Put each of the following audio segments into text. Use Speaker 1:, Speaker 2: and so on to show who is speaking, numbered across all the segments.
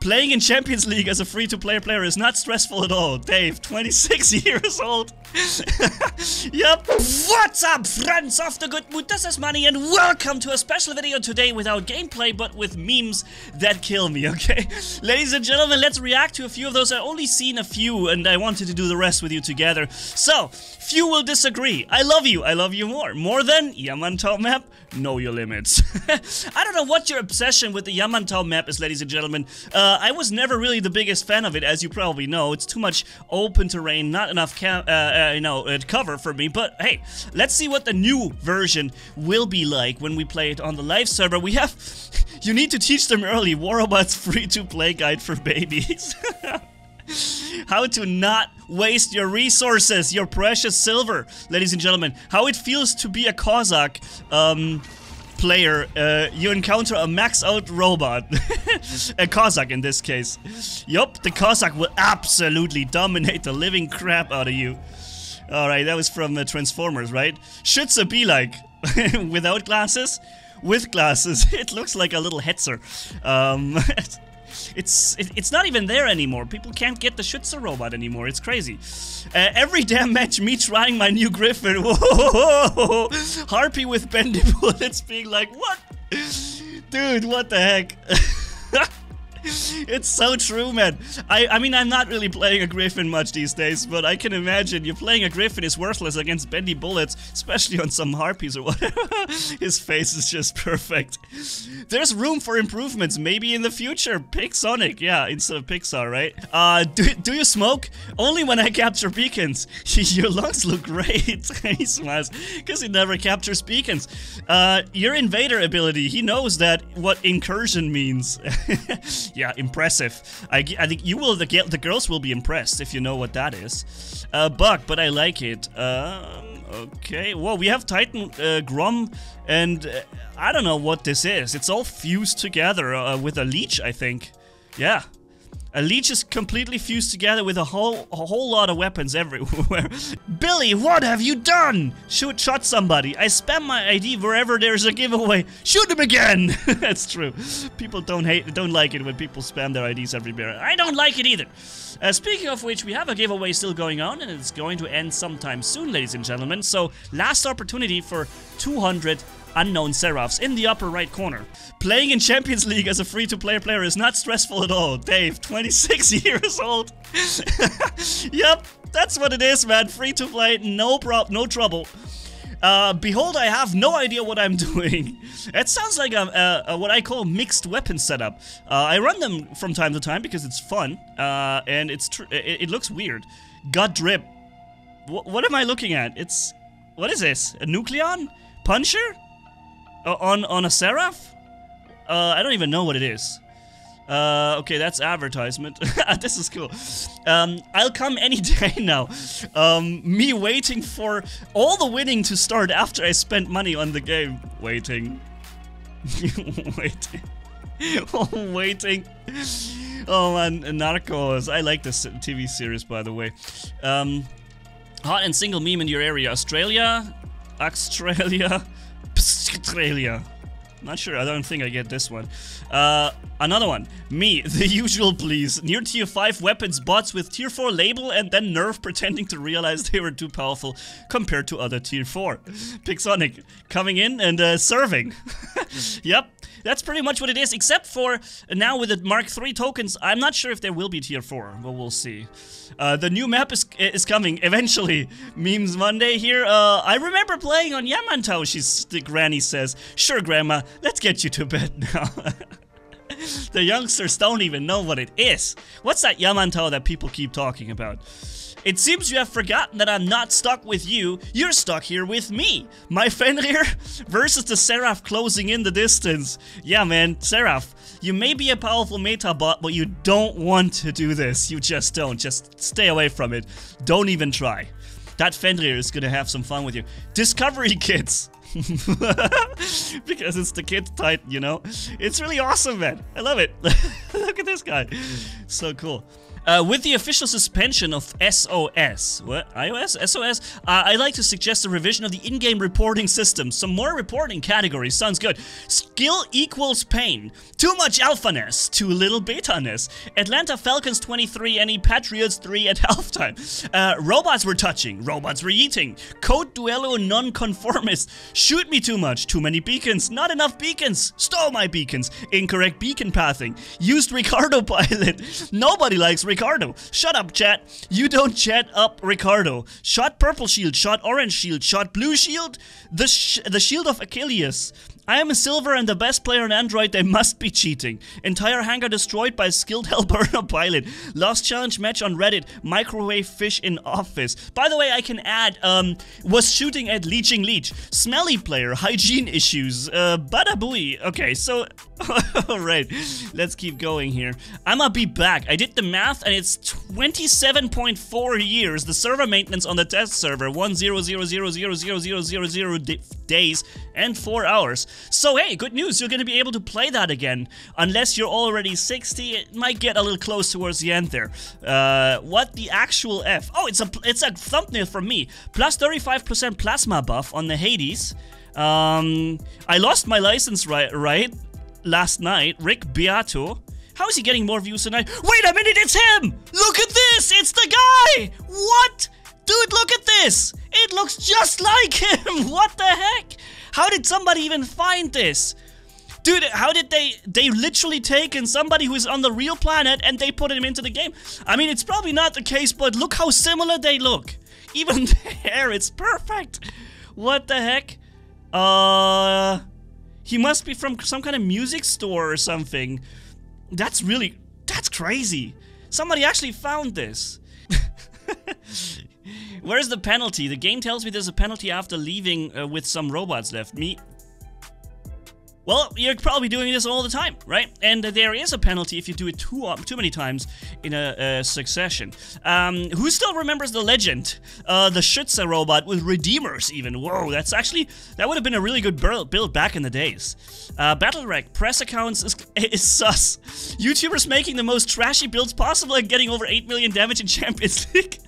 Speaker 1: Playing in Champions League as a free-to-play player is not stressful at all. Dave, 26 years old. yep. What's up, friends of the good mood? This is Manni, and welcome to a special video today without gameplay, but with memes that kill me, okay? Ladies and gentlemen, let's react to a few of those. I only seen a few, and I wanted to do the rest with you together. So, few will disagree. I love you. I love you more. More than Yamantau map? Know your limits. I don't know what your obsession with the Yamantau map is, ladies and gentlemen. Uh, I was never really the biggest fan of it, as you probably know. It's too much open terrain, not enough uh, uh, you know, uh, cover for me. But hey, let's see what the new version will be like when we play it on the live server. We have... you need to teach them early. War Robots free-to-play guide for babies. How to not waste your resources, your precious silver, ladies and gentlemen. How it feels to be a Cossack um, player. Uh, you encounter a max out robot. a Cossack in this case. Yup, the Cossack will absolutely dominate the living crap out of you. Alright, that was from uh, Transformers, right? Should it be like? Without glasses? With glasses. It looks like a little Hetzer. Um, it's it, it's not even there anymore. People can't get the Schütze robot anymore. It's crazy. Uh, every damn match, me trying my new Griffin. Whoa, Harpy with bendy bullets being like, what? Dude, what the heck? it's so true, man. I, I mean, I'm not really playing a Griffin much these days, but I can imagine you playing a Griffin is worthless against bendy bullets, especially on some harpies or whatever. His face is just perfect. There's room for improvements, maybe in the future. Pixonic, yeah, instead of Pixar, right? Uh, do, do you smoke? Only when I capture beacons. your lungs look great. he smiles, because he never captures beacons. Uh, your invader ability, he knows that what incursion means. Yeah, impressive. I, I think you will, the, the girls will be impressed if you know what that is. Uh, bug, but I like it. Um, okay, well, we have Titan uh, Grom, and uh, I don't know what this is. It's all fused together uh, with a leech, I think. Yeah, a leech is completely fused together with a whole a whole lot of weapons everywhere. Billy, what have you done? Shoot, shot somebody. I spam my ID wherever there's a giveaway. Shoot him again. That's true. People don't hate, don't like it when people spam their IDs everywhere. I don't like it either. Uh, speaking of which, we have a giveaway still going on, and it's going to end sometime soon, ladies and gentlemen. So, last opportunity for 200 unknown Seraphs in the upper right corner. Playing in Champions League as a free-to-play player is not stressful at all. Dave, 26 years old. yep, that's what it is, man. Free to play, no prob, no trouble. Uh, behold, I have no idea what I'm doing. it sounds like a, a, a, what I call mixed weapon setup. Uh, I run them from time to time because it's fun, uh, and it's it, it, looks weird. God drip. W what am I looking at? It's what is this? A Nucleon? Puncher? Uh, on on a Seraph? Uh, I don't even know what it is. Uh, okay, that's advertisement. this is cool. Um, I'll come any day now. Um, me waiting for all the winning to start after I spent money on the game. Waiting. waiting. waiting. Oh man, Narcos. I like this TV series, by the way. Um, hot and single meme in your area. Australia? Australia? Australia. Not sure, I don't think I get this one. Uh, another one. Me, the usual please. Near tier 5 weapons bots with tier 4 label and then nerf pretending to realize they were too powerful compared to other tier 4. Pixonic coming in and uh, serving. yep, that's pretty much what it is, except for now with the Mark III tokens, I'm not sure if there will be tier 4, but we'll see. Uh, the new map is is coming eventually. Memes Monday here. Uh, I remember playing on Yamantau, she's, the granny says. Sure, grandma, let's get you to bed now. the youngsters don't even know what it is. What's that Yamantau that people keep talking about? It seems you have forgotten that I'm not stuck with you, you're stuck here with me. My Fenrir versus the Seraph closing in the distance. Yeah man, Seraph, you may be a powerful meta bot, but you don't want to do this. You just don't. Just stay away from it. Don't even try. That Fenrir is gonna have some fun with you. Discovery kits! because it's the kid type, you know? It's really awesome, man. I love it. Look at this guy. So cool. Uh, with the official suspension of SOS, what? iOS? SOS? Uh, I'd like to suggest a revision of the in-game reporting system. Some more reporting categories, sounds good. Skill equals pain. Too much alphaness, too little betaness. Atlanta Falcons 23, any Patriots 3 at halftime. Uh, robots were touching, robots were eating. Code duello non-conformist. Shoot me too much, too many beacons, not enough beacons. Stole my beacons. Incorrect beacon pathing. Used Ricardo pilot. Nobody likes Ricardo. Shut up, chat. You don't chat up Ricardo. Shot purple shield, shot orange shield, shot blue shield. The sh the shield of Achilles. I am a silver and the best player on Android, they must be cheating. Entire hangar destroyed by skilled Alberta pilot. Lost challenge match on Reddit. Microwave fish in office. By the way, I can add, um, was shooting at Leeching Leech. Smelly player, hygiene issues, uh, badabooey. Okay, so, alright, let's keep going here. I'ma be back. I did the math and it's 27.4 years. The server maintenance on the test server, 100000000 days and 4 hours. So hey, good news, you're gonna be able to play that again. Unless you're already 60, it might get a little close towards the end there. Uh, what the actual F? Oh, it's a it's a thumbnail from me. Plus 35% plasma buff on the Hades. Um, I lost my license right, right last night. Rick Beato. How is he getting more views tonight? Wait a minute, it's him! Look at this! It's the guy! What? Dude, look at this! It looks just like him! What the heck? How did somebody even find this? Dude, how did they... They literally taken somebody who is on the real planet and they put him into the game. I mean, it's probably not the case, but look how similar they look. Even hair, it's perfect. What the heck? Uh... He must be from some kind of music store or something. That's really... That's crazy. Somebody actually found this. Where's the penalty? The game tells me there's a penalty after leaving uh, with some robots left. Me... Well, you're probably doing this all the time, right? And there is a penalty if you do it too uh, too many times in a, succession. Um, who still remembers the legend? Uh, the Schütze robot with Redeemers even. Whoa, that's actually, that would have been a really good build back in the days. Uh, Battlerec, press accounts is, is sus. YouTubers making the most trashy builds possible and getting over 8 million damage in Champions League.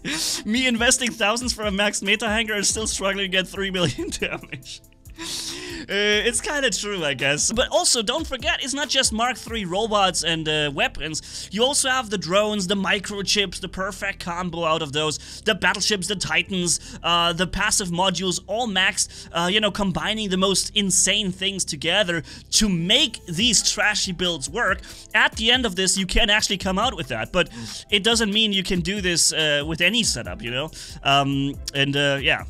Speaker 1: Me investing thousands for a max meta hanger and still struggling to get 3 million damage. Uh, it's kind of true, I guess. But also, don't forget, it's not just Mark III robots and uh, weapons. You also have the drones, the microchips, the perfect combo out of those, the battleships, the titans, uh, the passive modules, all maxed, uh, you know, combining the most insane things together to make these trashy builds work. At the end of this, you can actually come out with that, but it doesn't mean you can do this uh, with any setup, you know? Um, and uh, yeah.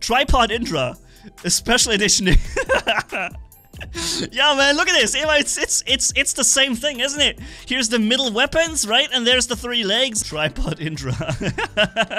Speaker 1: Tripod Indra. A special edition. yeah, man, look at this. It's, it's it's it's the same thing, isn't it? Here's the middle weapons, right? And there's the three legs. Tripod Indra.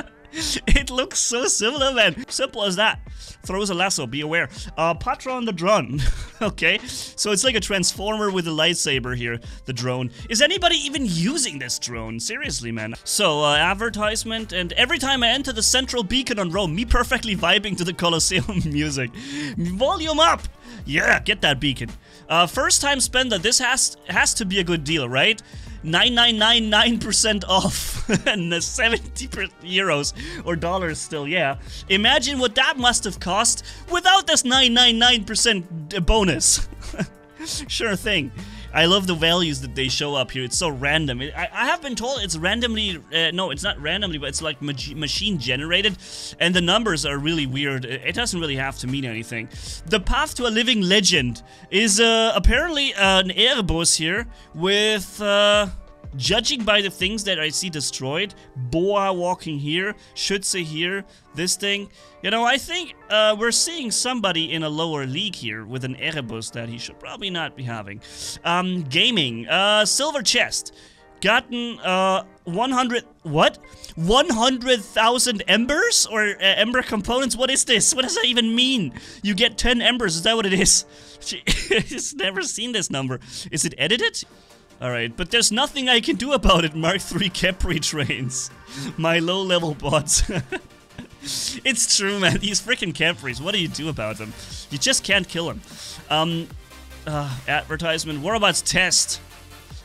Speaker 1: it looks so similar, man. Simple as that. Throws a lasso, be aware. Uh, Patron the drone. okay, so it's like a transformer with a lightsaber here, the drone. Is anybody even using this drone? Seriously, man. So, uh, advertisement, and every time I enter the central beacon on Rome, me perfectly vibing to the Colosseum music. Volume up! Yeah, get that beacon. Uh, first time spender, this has has to be a good deal, right? 9999% off and 70 euros or dollars still, yeah. Imagine what that must have cost without this 999% bonus. sure thing. I love the values that they show up here. It's so random. I, I have been told it's randomly, uh, no, it's not randomly, but it's like machine generated, and the numbers are really weird. It doesn't really have to mean anything. The path to a living legend is uh, apparently uh, an Erebus here with... Judging by the things that I see destroyed, Boa walking here, Schütze here, this thing, you know, I think uh, we're seeing somebody in a lower league here with an Erebus that he should probably not be having. Um, gaming, uh, Silver Chest, gotten uh, 100, what? 100,000 embers or uh, ember components? What is this? What does that even mean? You get 10 embers, is that what it is? She's never seen this number. Is it edited? Alright, but there's nothing I can do about it, Mark III Capri trains. My low-level bots. it's true, man. These freaking Capris, what do you do about them? You just can't kill them. Um, uh, advertisement, Warbots test.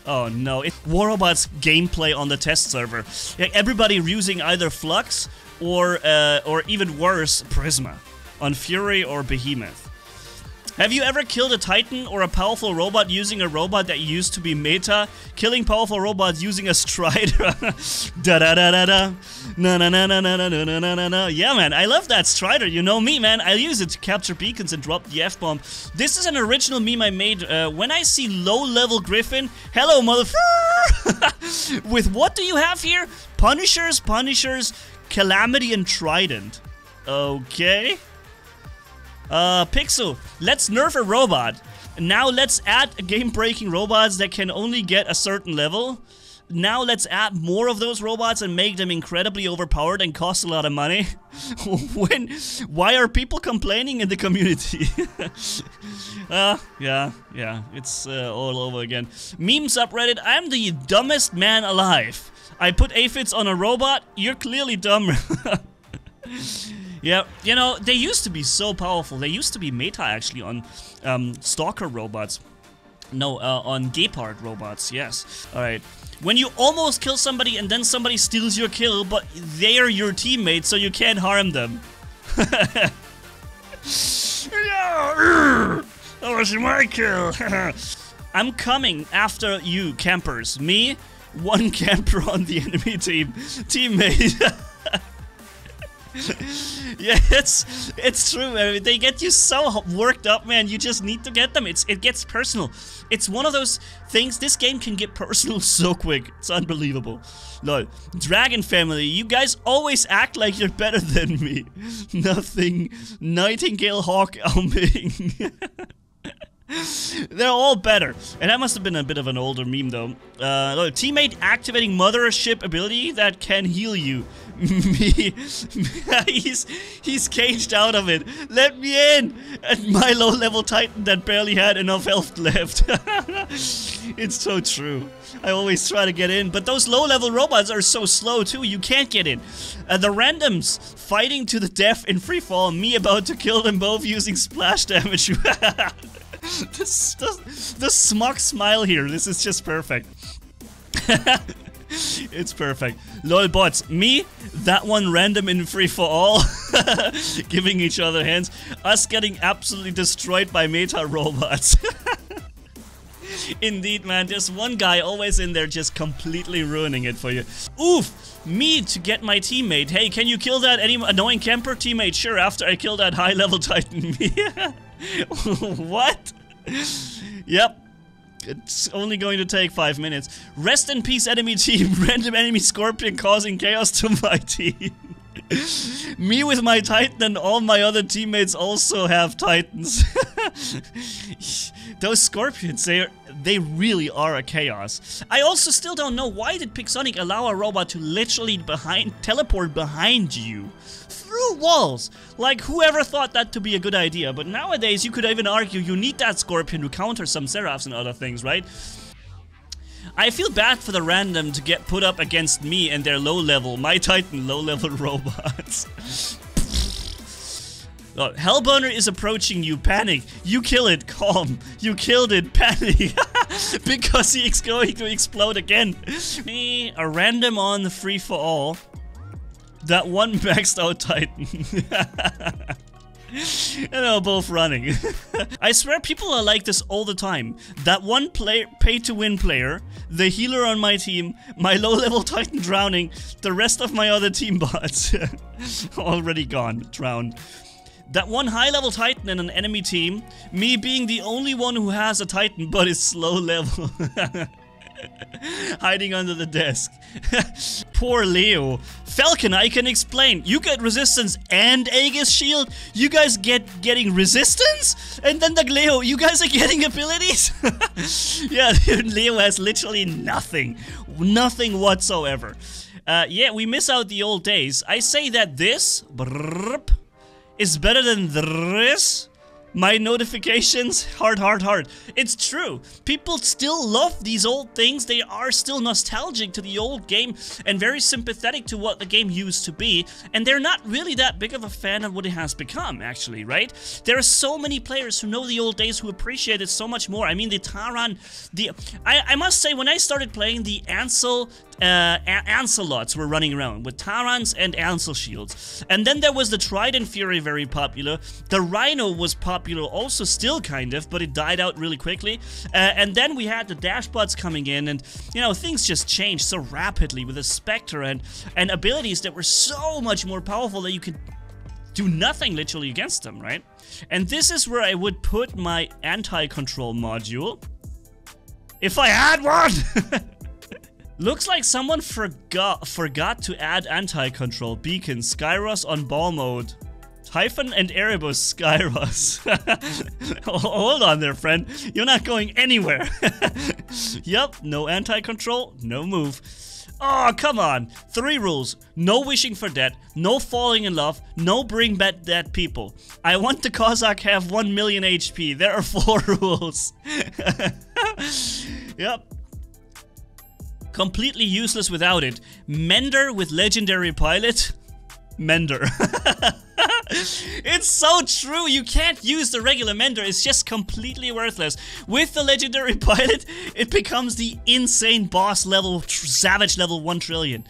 Speaker 1: Oh no, it War Robots gameplay on the test server. Everybody using either Flux or uh, or even worse, Prisma on Fury or Behemoth. Have you ever killed a Titan or a powerful robot using a robot that used to be meta? Killing powerful robots using a Strider? da da da da da. Na na na na na na na na na na. Yeah, man, I love that Strider. You know me, man. I use it to capture beacons and drop the F bomb. This is an original meme I made. Uh, when I see low level Griffin, hello, motherfucker. With what do you have here? Punishers, Punishers, Calamity, and Trident. Okay. Uh, Pixel, let's nerf a robot. Now let's add game-breaking robots that can only get a certain level. Now let's add more of those robots and make them incredibly overpowered and cost a lot of money. when? Why are people complaining in the community? uh, yeah, yeah, it's uh, all over again. Meme subreddit, I'm the dumbest man alive. I put aphids on a robot, you're clearly dumber. Yeah, you know, they used to be so powerful. They used to be meta actually on um, Stalker robots. No, uh, on Gepard robots, yes. Alright. When you almost kill somebody and then somebody steals your kill, but they're your teammates, so you can't harm them. that was my kill. I'm coming after you, campers. Me, one camper on the enemy team. Teammate. yeah, it's it's true. I mean, they get you so worked up, man. You just need to get them. It's it gets personal. It's one of those things. This game can get personal so quick. It's unbelievable. Lol. Dragon family, you guys always act like you're better than me. Nothing. Nightingale Hawk Ao Ming. They're all better. And that must have been a bit of an older meme, though. Uh, teammate activating mothership ability that can heal you. me, he's he's caged out of it. Let me in! And my low-level titan that barely had enough health left. it's so true. I always try to get in, but those low-level robots are so slow too. You can't get in. Uh, the randoms fighting to the death in free fall. Me about to kill them both using splash damage. this, the, the smug smile here. This is just perfect. it's perfect. Lol bots, me, that one random in free for all, giving each other hands, us getting absolutely destroyed by meta robots. Indeed, man, there's one guy always in there just completely ruining it for you. Oof! Me to get my teammate. Hey, can you kill that any annoying camper teammate? Sure, after I kill that high level titan. what? Yep. It's only going to take five minutes. Rest in peace, enemy team. Random enemy scorpion causing chaos to my team. Me with my titan and all my other teammates also have titans. Those scorpions, they they really are a chaos. I also still don't know why did Pixonic allow a robot to literally behind teleport behind you walls. Like whoever thought that to be a good idea, but nowadays you could even argue you need that scorpion to counter some seraphs and other things, right? I feel bad for the random to get put up against me and their low level, my titan low level robots. Oh, Hellburner is approaching you, panic. You kill it, calm. You killed it, panic. because he's going to explode again. Me, a random on the free for all. That one maxed out Titan. and they're both running. I swear people are like this all the time. That one play pay to win player, the healer on my team, my low level Titan drowning, the rest of my other team bots already gone, drowned. That one high level Titan in an enemy team, me being the only one who has a Titan but is slow level. Hiding under the desk. Poor Leo. Falcon, I can explain. You get resistance and Aegis shield. You guys get getting resistance? And then the Leo, you guys are getting abilities? yeah, Leo has literally nothing. Nothing whatsoever. Uh, yeah, we miss out the old days. I say that this brrrp, is better than this My notifications, hard, hard, hard. It's true. People still love these old things. They are still nostalgic to the old game and very sympathetic to what the game used to be. And they're not really that big of a fan of what it has become, actually, right? There are so many players who know the old days who appreciate it so much more. I mean, the Taran, the I, I must say, when I started playing the Ansel uh, Lancelots were running around with Tarans and Ancile shields. And then there was the Trident Fury, very popular. The Rhino was popular also still kind of, but it died out really quickly. Uh, and then we had the Dashbots coming in and, you know, things just changed so rapidly with the Spectre and, and abilities that were so much more powerful that you could do nothing literally against them, right? And this is where I would put my anti-control module. If I had one! Looks like someone forgot forgot to add anti-control beacon Skyros on ball mode. Typhon and Erebus Skyros. Hold on there, friend. You're not going anywhere. yep, no anti-control, no move. Oh, come on. Three rules. No wishing for death, no falling in love, no bring back dead people. I want the Cossack have 1 million HP. There are four rules. yep, Completely useless without it. Mender with legendary pilot. Mender. It's so true. You can't use the regular Mender. It's just completely worthless. With the legendary pilot, it becomes the insane boss level, savage level 1 trillion.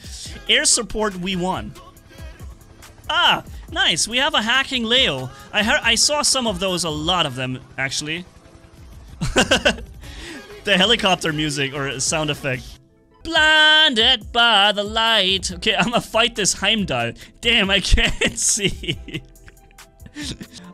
Speaker 1: Air support, we won. Ah, nice. We have a hacking Leo. I heard, I saw some of those, a lot of them, actually. the helicopter music or sound effect. Blinded by the light. Okay, I'm gonna fight this Heimdall. Damn, I can't see.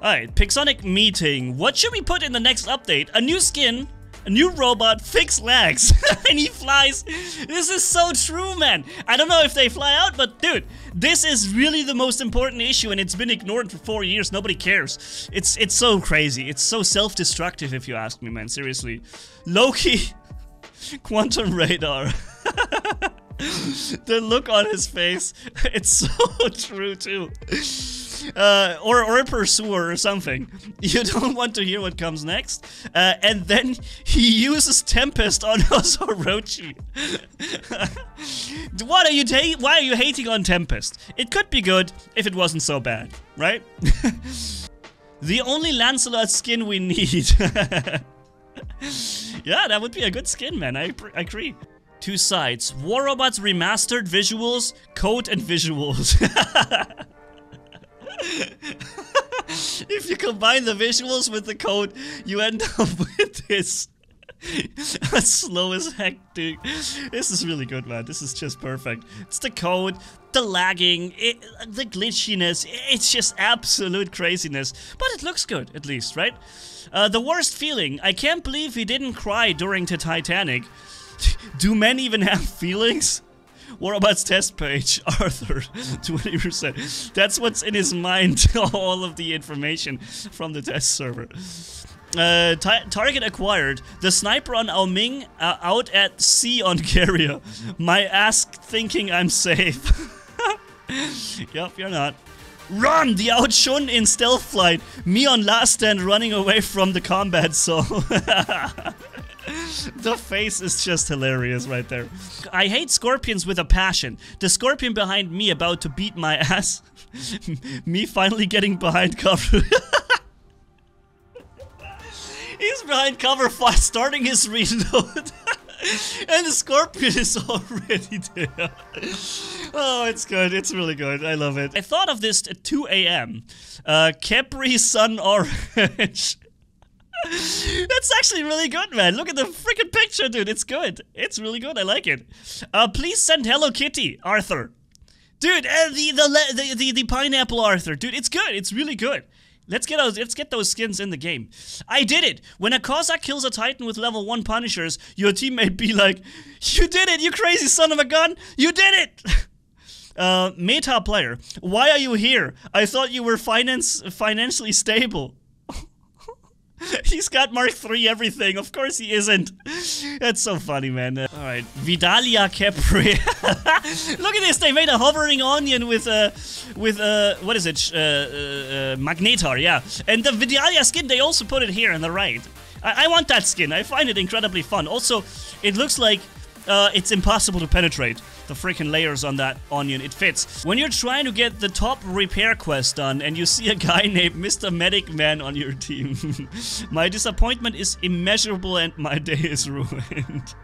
Speaker 1: Alright, Pixonic meeting. What should we put in the next update? A new skin, a new robot, fixed legs, and he flies. This is so true, man. I don't know if they fly out, but dude, this is really the most important issue, and it's been ignored for four years. Nobody cares. It's it's so crazy. It's so self-destructive, if you ask me, man. Seriously, Loki, quantum radar. the look on his face, it's so true too. Uh, or, or a pursuer or something. You don't want to hear what comes next. Uh, and then he uses Tempest on Orochi. what are you Why are you hating on Tempest? It could be good if it wasn't so bad, right? the only Lancelot skin we need. yeah, that would be a good skin, man. I, I agree. Two sides. War Robots Remastered Visuals, Code and Visuals. if you combine the visuals with the code, you end up with this. slow as heck, dude. This is really good, man. This is just perfect. It's the code, the lagging, it, the glitchiness. It's just absolute craziness. But it looks good, at least, right? Uh, the worst feeling. I can't believe he didn't cry during the Titanic. Do men even have feelings? War Robots test page, Arthur, 20%. That's what's in his mind, all of the information from the test server. Uh, target acquired. The sniper on Ao Ming uh, out at sea on Carrier. My ass thinking I'm safe. yep, you're not. Run! The Chun in stealth flight. Me on last stand running away from the combat zone. the face is just hilarious right there. I hate scorpions with a passion. The scorpion behind me about to beat my ass. me finally getting behind cover. He's behind cover starting his reload. and the scorpion is already there. Oh, it's good. It's really good. I love it. I thought of this at 2 a.m. Uh, Capri Sun Orange. That's actually really good, man. Look at the freaking picture, dude. It's good. It's really good. I like it. Uh, please send Hello Kitty, Arthur. Dude, uh, the, the, the, the, the pineapple Arthur. Dude, it's good. It's really good. Let's get those let's get those skins in the game. I did it! When a Cossack kills a Titan with level 1 Punishers, your teammate be like, You did it, you crazy son of a gun! You did it! uh, meta player, why are you here? I thought you were finance financially stable. He's got Mark III everything. Of course he isn't. That's so funny, man. Uh, all right, Vidalia Capri. Look at this. They made a hovering onion with a, uh, with a, uh, what is it? Uh, uh, uh, Magnetar, yeah. And the Vidalia skin, they also put it here on the right. I, I want that skin. I find it incredibly fun. Also, it looks like uh, it's impossible to penetrate the freaking layers on that onion. It fits. When you're trying to get the top repair quest done and you see a guy named Mr. Medic Man on your team, my disappointment is immeasurable and my day is ruined.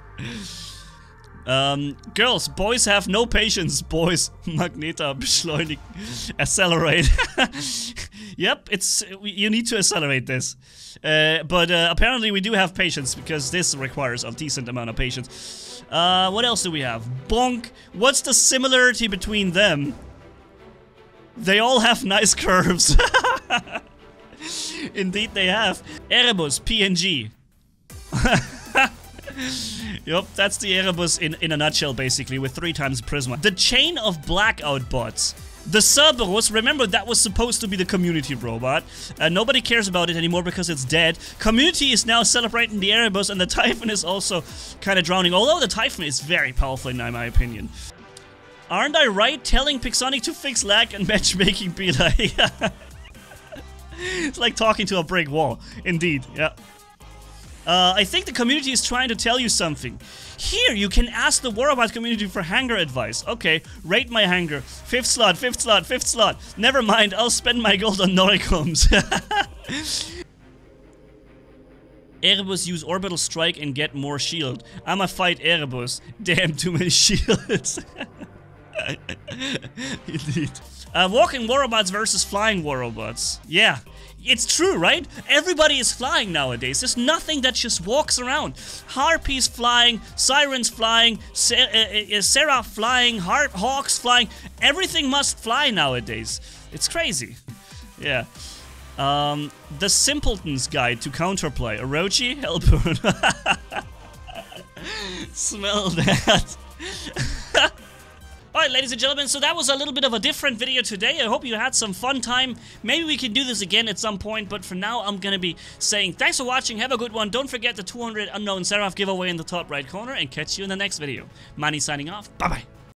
Speaker 1: Um, girls, boys have no patience. Boys, Magneta, beschleunigen, accelerate. yep, it's you need to accelerate this. Uh, but uh, apparently we do have patience because this requires a decent amount of patience. Uh, what else do we have? Bonk. What's the similarity between them? They all have nice curves. Indeed they have. Erebus, PNG. Yup, that's the Erebus in, in a nutshell, basically, with three times Prisma. The chain of blackout bots. The Cerberus, remember that was supposed to be the community robot. Uh, nobody cares about it anymore because it's dead. Community is now celebrating the Erebus and the Typhon is also kind of drowning. Although the Typhon is very powerful in my opinion. Aren't I right telling Pixonic to fix lag and matchmaking be like... it's like talking to a brick wall. Indeed, yeah. Uh, I think the community is trying to tell you something. Here, you can ask the War Robot community for hanger advice. Okay, rate my hanger. Fifth slot, fifth slot, fifth slot. Never mind, I'll spend my gold on Noricums. Erebus use orbital strike and get more shield. I'ma fight Erebus. Damn, too many shields. Indeed. Uh, walking War Robots versus flying War Robots. Yeah, it's true, right? Everybody is flying nowadays. There's nothing that just walks around. Harpies flying, Sirens flying, Ser uh, uh, Seraph flying, Har Hawks flying. Everything must fly nowadays. It's crazy. Yeah. Um, the Simpleton's Guide to Counterplay. Orochi, Hellburn. Smell that. Alright, ladies and gentlemen, so that was a little bit of a different video today. I hope you had some fun time. Maybe we can do this again at some point, but for now, I'm gonna be saying thanks for watching, have a good one. Don't forget the 200 Unknown Seraph giveaway in the top right corner, and catch you in the next video. Manni signing off. Bye-bye.